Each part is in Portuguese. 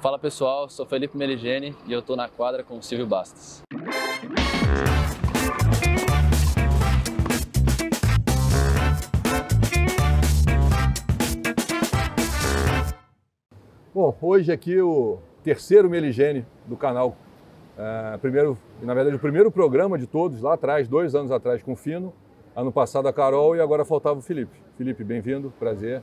Fala pessoal, sou Felipe Meligeni e eu tô na quadra com o Silvio Bastos. Bom, hoje aqui o terceiro Meligene do canal. É, primeiro, na verdade, o primeiro programa de todos, lá atrás, dois anos atrás, com o Fino. Ano passado a Carol e agora faltava o Felipe. Felipe, bem-vindo, prazer.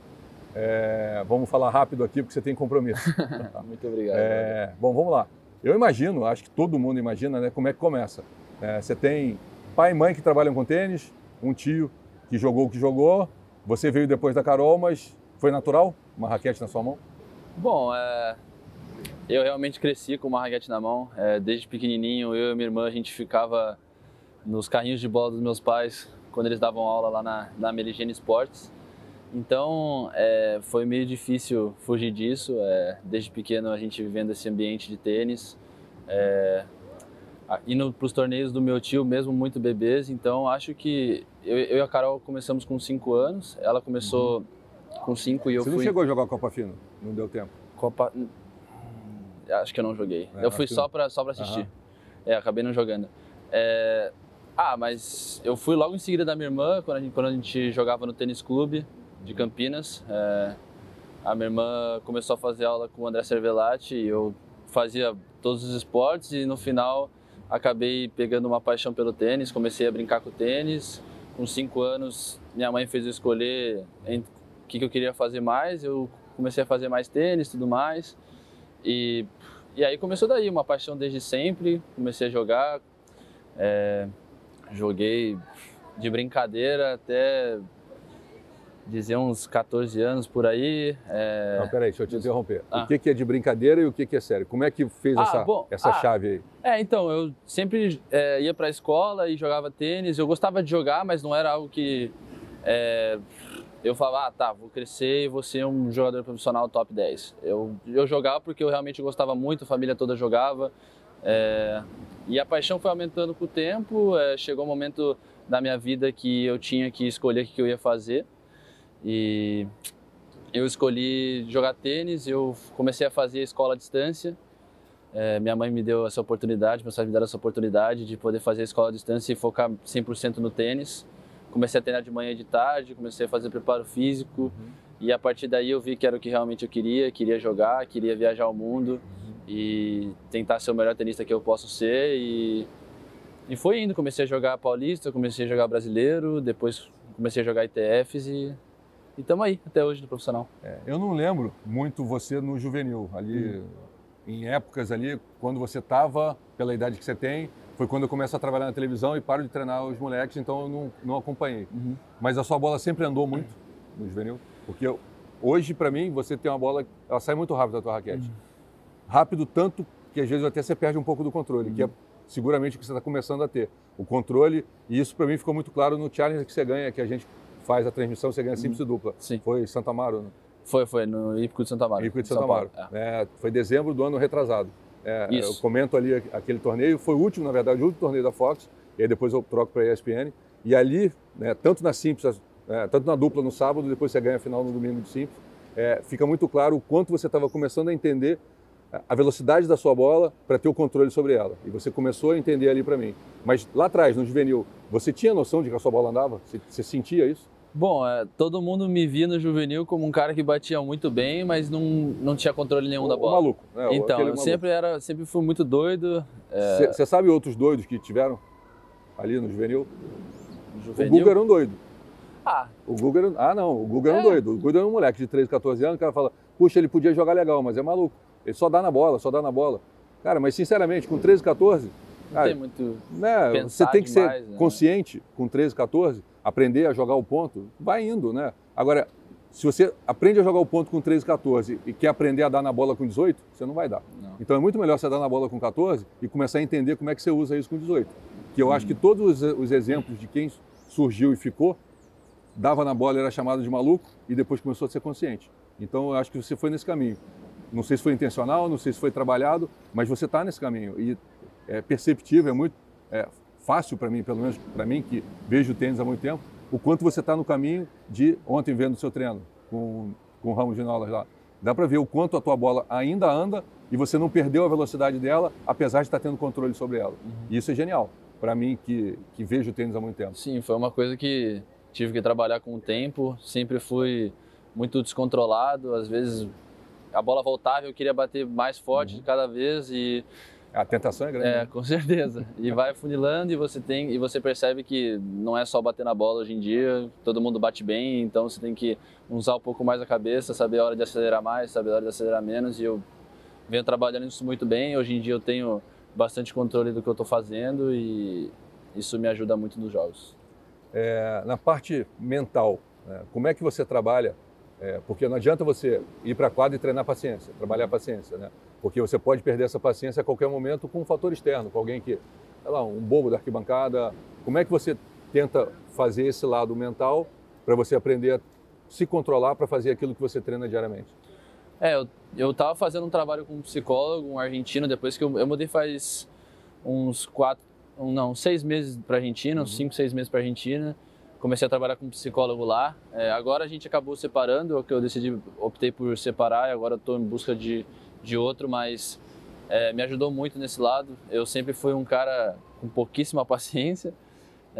É, vamos falar rápido aqui porque você tem compromisso. Muito obrigado. É, bom, vamos lá. Eu imagino, acho que todo mundo imagina, né, como é que começa. É, você tem pai e mãe que trabalham com tênis, um tio que jogou o que jogou, você veio depois da Carol, mas foi natural? Uma raquete na sua mão? Bom, é, eu realmente cresci com uma raquete na mão. É, desde pequenininho, eu e minha irmã, a gente ficava nos carrinhos de bola dos meus pais quando eles davam aula lá na, na Meligene Sports. Então, é, foi meio difícil fugir disso. É, desde pequeno, a gente vivendo esse ambiente de tênis. É, indo para os torneios do meu tio, mesmo muito bebês. Então, acho que eu, eu, e a Carol começamos com 5 anos. Ela começou... Uhum com cinco e eu Você fui... não chegou a jogar Copa Fino? Não deu tempo? Copa... Acho que eu não joguei. É, eu fui só para só pra assistir. Uhum. Acabei não jogando. É... Ah, mas eu fui logo em seguida da minha irmã, quando a gente, quando a gente jogava no tênis clube de Campinas. É... A minha irmã começou a fazer aula com o André Cervelati e eu fazia todos os esportes e no final acabei pegando uma paixão pelo tênis, comecei a brincar com o tênis. Com cinco anos, minha mãe fez eu escolher o que, que eu queria fazer mais. Eu comecei a fazer mais tênis, tudo mais. E, e aí começou daí, uma paixão desde sempre. Comecei a jogar, é, joguei de brincadeira até dizer uns 14 anos por aí. É... Não, peraí, deixa eu te interromper. Ah. O que, que é de brincadeira e o que, que é sério? Como é que fez ah, essa, bom, essa ah, chave aí? É, então, eu sempre é, ia para a escola e jogava tênis. Eu gostava de jogar, mas não era algo que é, eu falava, ah, tá, vou crescer e vou ser um jogador profissional top 10. Eu, eu jogava porque eu realmente gostava muito, a família toda jogava. É, e a paixão foi aumentando com o tempo. É, chegou um momento da minha vida que eu tinha que escolher o que eu ia fazer. E eu escolhi jogar tênis, eu comecei a fazer escola à distância. É, minha mãe me deu essa oportunidade, meus pais me deram essa oportunidade de poder fazer a escola à distância e focar 100% no tênis comecei a treinar de manhã e de tarde, comecei a fazer preparo físico uhum. e a partir daí eu vi que era o que realmente eu queria, queria jogar, queria viajar ao mundo uhum. e tentar ser o melhor tenista que eu posso ser e e foi indo, comecei a jogar paulista, comecei a jogar brasileiro, depois comecei a jogar ITFs e estamos aí até hoje no profissional. É, eu não lembro muito você no juvenil, ali uhum. em épocas ali, quando você estava, pela idade que você tem, foi quando eu começo a trabalhar na televisão e paro de treinar os moleques, então eu não, não acompanhei. Uhum. Mas a sua bola sempre andou muito no juvenil, porque eu, hoje, para mim, você tem uma bola, ela sai muito rápido da tua raquete. Uhum. Rápido tanto que às vezes até você perde um pouco do controle, uhum. que é uhum. seguramente o que você está começando a ter. O controle, e isso para mim ficou muito claro no challenge que você ganha, que a gente faz a transmissão, você ganha uhum. simples e dupla. Sim. Foi Santa Amaro, né? Foi, foi, no Hípico de Santa Amaro. Hípico de Santa Amaro. É. É, foi dezembro do ano retrasado. É, eu comento ali aquele torneio, foi o último, na verdade, o último torneio da Fox, e aí depois eu troco para a ESPN. E ali, né, tanto na Simples, é, tanto na dupla no sábado, depois você ganha a final no domingo de Simples, é, fica muito claro o quanto você estava começando a entender a velocidade da sua bola para ter o controle sobre ela. E você começou a entender ali para mim. Mas lá atrás, no juvenil, você tinha noção de que a sua bola andava? Você, você sentia isso? Bom, é, todo mundo me via no juvenil como um cara que batia muito bem, mas não, não tinha controle nenhum o, da bola. O maluco, né? Então, eu sempre era, sempre fui muito doido. Você é... sabe outros doidos que tiveram ali no juvenil? Juvenil? O Guga era um doido. Ah. O Guga era, ah, não, o Guga era um é. doido. O Guga era um moleque de 13, 14 anos, o cara fala, puxa, ele podia jogar legal, mas é maluco. Ele só dá na bola, só dá na bola. Cara, mas sinceramente, com 13, 14, não tem muito. Né, você tem que demais, ser né? consciente com 13, 14 aprender a jogar o ponto, vai indo, né? Agora, se você aprende a jogar o ponto com 13, 14 e quer aprender a dar na bola com 18, você não vai dar. Não. Então é muito melhor você dar na bola com 14 e começar a entender como é que você usa isso com 18. Que eu hum. acho que todos os exemplos de quem surgiu e ficou, dava na bola, era chamado de maluco e depois começou a ser consciente. Então eu acho que você foi nesse caminho. Não sei se foi intencional, não sei se foi trabalhado, mas você está nesse caminho. E é perceptível, é muito é, fácil para mim, pelo menos para mim que vejo o tênis há muito tempo, o quanto você está no caminho de ontem vendo o seu treino com, com o Ramos de Nolas lá. Dá para ver o quanto a tua bola ainda anda e você não perdeu a velocidade dela, apesar de estar tendo controle sobre ela. Uhum. E isso é genial para mim que, que vejo o tênis há muito tempo. Sim, foi uma coisa que tive que trabalhar com o tempo. Sempre fui muito descontrolado. Às vezes a bola voltava e eu queria bater mais forte uhum. cada vez e a tentação é grande. É, né? com certeza. E vai funilando e você tem e você percebe que não é só bater na bola hoje em dia. Todo mundo bate bem, então você tem que usar um pouco mais a cabeça, saber a hora de acelerar mais, saber a hora de acelerar menos. E eu venho trabalhando isso muito bem. Hoje em dia eu tenho bastante controle do que eu estou fazendo e isso me ajuda muito nos jogos. É, na parte mental, né, como é que você trabalha? É, porque não adianta você ir para a quadra e treinar paciência, trabalhar paciência, né? Porque você pode perder essa paciência a qualquer momento com um fator externo, com alguém que, sei lá, um bobo da arquibancada. Como é que você tenta fazer esse lado mental para você aprender a se controlar para fazer aquilo que você treina diariamente? É, eu, eu tava fazendo um trabalho com um psicólogo, um argentino, depois que eu, eu mudei faz uns quatro, um, não, seis meses para Argentina, uns uhum. cinco, seis meses para Argentina. Comecei a trabalhar com um psicólogo lá. É, agora a gente acabou separando, que eu decidi, optei por separar e agora estou em busca de, de outro, mas é, me ajudou muito nesse lado. Eu sempre fui um cara com pouquíssima paciência.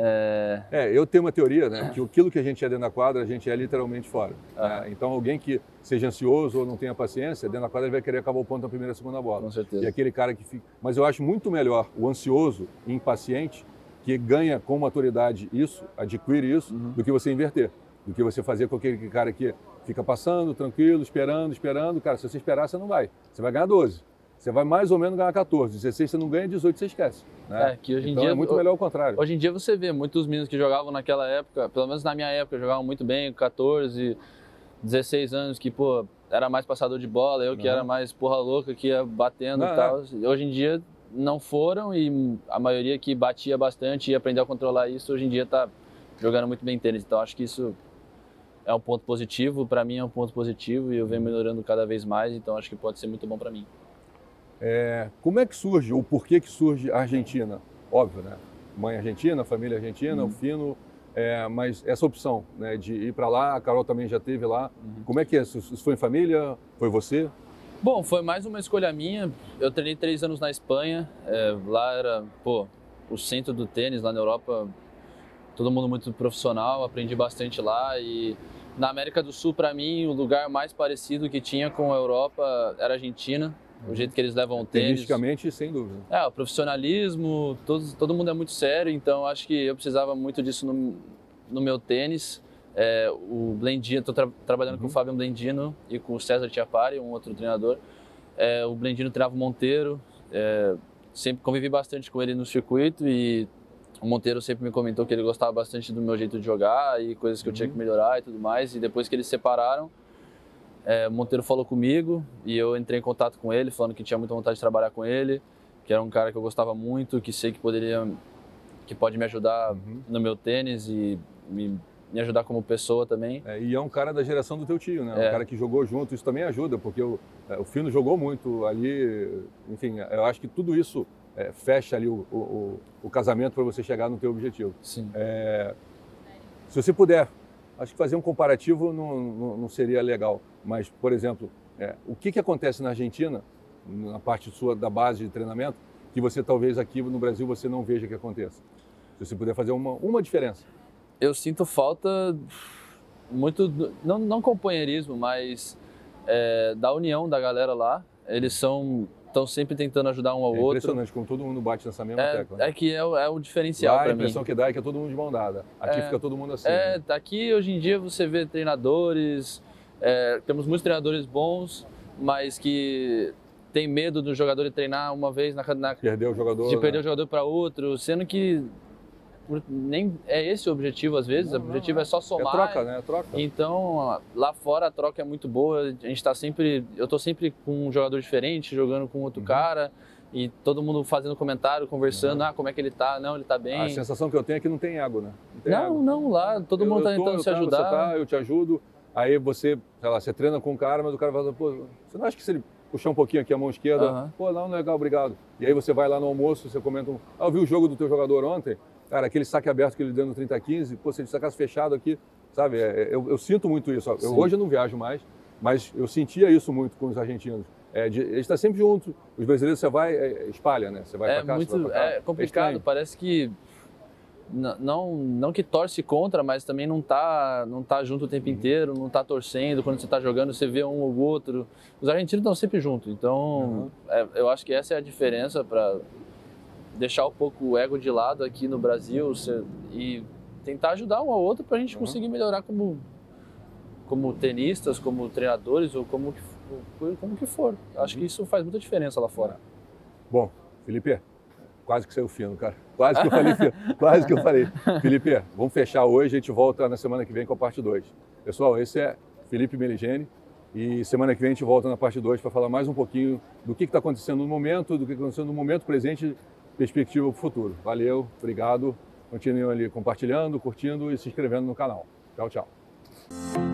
É... é... eu tenho uma teoria, né? Que aquilo que a gente é dentro da quadra, a gente é literalmente fora. Ah. Né? Então, alguém que seja ansioso ou não tenha paciência, dentro da quadra ele vai querer acabar o ponto na primeira e segunda bola. Com certeza. E aquele cara que fica. Mas eu acho muito melhor o ansioso e impaciente, que ganha com maturidade isso, adquire isso, uhum. do que você inverter. Do que você fazer com aquele cara que fica passando, tranquilo, esperando, esperando. Cara, se você esperar, você não vai. Você vai ganhar 12 você vai mais ou menos ganhar 14. 16 você não ganha, 18 você esquece. Né? É, que hoje em então dia, é muito melhor o contrário. Hoje em dia você vê muitos meninos que jogavam naquela época, pelo menos na minha época, jogavam muito bem, 14, 16 anos, que, pô, era mais passador de bola, eu que uhum. era mais porra louca, que ia batendo não, e tal. É. Hoje em dia não foram e a maioria que batia bastante e aprendeu a controlar isso, hoje em dia tá jogando muito bem tênis. Então acho que isso é um ponto positivo, para mim é um ponto positivo e eu venho melhorando cada vez mais, então acho que pode ser muito bom para mim. É, como é que surge, ou por que que surge a Argentina? Óbvio, né? Mãe argentina, família argentina, uhum. o Fino, é, mas essa opção né, de ir para lá, a Carol também já teve lá. Uhum. Como é que é? Isso foi em família? Foi você? Bom, foi mais uma escolha minha. Eu treinei três anos na Espanha. É, lá era, pô, o centro do tênis lá na Europa. Todo mundo muito profissional. Aprendi bastante lá e na América do Sul, para mim, o lugar mais parecido que tinha com a Europa era a Argentina o jeito que eles levam o tênis. Tenisticamente, sem dúvida. É, o profissionalismo, todo, todo mundo é muito sério, então acho que eu precisava muito disso no, no meu tênis. É, o Blendino, estou tra trabalhando uhum. com o Fábio Blendino e com o César Tiapari, um outro treinador. É, o Blendino treinava o Monteiro, é, sempre convivi bastante com ele no circuito e o Monteiro sempre me comentou que ele gostava bastante do meu jeito de jogar e coisas que eu tinha que uhum. melhorar e tudo mais. E depois que eles se separaram, é, Monteiro falou comigo e eu entrei em contato com ele, falando que tinha muita vontade de trabalhar com ele, que era um cara que eu gostava muito, que sei que poderia, que pode me ajudar uhum. no meu tênis e me, me ajudar como pessoa também. É, e é um cara da geração do teu tio, né? É. Um cara que jogou junto, isso também ajuda, porque o, é, o Fino jogou muito ali, enfim, eu acho que tudo isso é, fecha ali o, o, o casamento para você chegar no teu objetivo. Sim. É, se você puder acho que fazer um comparativo não, não, não seria legal. Mas, por exemplo, é, o que, que acontece na Argentina, na parte sua da base de treinamento, que você talvez aqui no Brasil você não veja que aconteça? Se você puder fazer uma, uma diferença. Eu sinto falta muito, não, não companheirismo, mas é, da união da galera lá. Eles são estão sempre tentando ajudar um ao é outro. Impressionante como todo mundo bate nessa mesma é, tecla. Né? É que é, é o diferencial para mim. A impressão que dá é que é todo mundo de mão dada. Aqui é, fica todo mundo assim. É, né? aqui hoje em dia você vê treinadores, é, temos muitos treinadores bons, mas que tem medo do jogador treinar uma vez na, na perder o jogador, de perder né? o jogador para outro, sendo que nem é esse o objetivo às vezes, não, o objetivo não, é só somar. É troca, né? É troca. Então, lá fora a troca é muito boa. A gente tá sempre, eu tô sempre com um jogador diferente, jogando com outro uhum. cara e todo mundo fazendo comentário, conversando, uhum. ah, como é que ele tá? Não, ele tá bem. A sensação que eu tenho é que não tem ego, né? Não, não, não, lá todo mundo tá tentando se ajudar. Você tá, eu te ajudo. Aí você, sei lá, você treina com um cara, mas o cara fala, pô, você não acha que se ele puxar um pouquinho aqui a mão esquerda, uhum. pô, não, legal, obrigado. E aí você vai lá no almoço, você comenta, ah, eu vi o jogo do teu jogador ontem, Cara, aquele saque aberto que ele deu no 30-15, pô, se ele sacasse fechado aqui, sabe? É, é, eu, eu, sinto muito isso. Eu, hoje eu não viajo mais, Mas eu sentia isso muito com os argentinos. É, de, eles estão sempre juntos. Os brasileiros você vai, é, espalha, né? Você vai é para cá, muito, vai cá. É complicado, parece que não, não que torce contra, mas também não tá, não tá junto o tempo uhum. inteiro, não tá torcendo. Quando você está jogando, você vê um ou outro. Os argentinos estão sempre juntos. Então, uhum. é, eu acho que essa é a diferença para deixar um pouco o ego de lado aqui no Brasil e tentar ajudar um ao outro para a gente uhum. conseguir melhorar como, como tenistas, como treinadores ou como, como que for. Acho que uhum. isso faz muita diferença lá fora. Bom, Felipe, quase que saiu fino, cara. Quase que eu falei, quase que eu falei. Felipe, vamos fechar hoje, a gente volta na semana que vem com a parte 2. Pessoal, esse é Felipe Meligeni e semana que vem a gente volta na parte 2 para falar mais um pouquinho do que está acontecendo no momento, do que está acontecendo no momento presente, perspectiva para o futuro. Valeu, obrigado. Continuem ali compartilhando, curtindo e se inscrevendo no canal. Tchau, tchau.